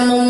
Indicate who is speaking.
Speaker 1: Salmon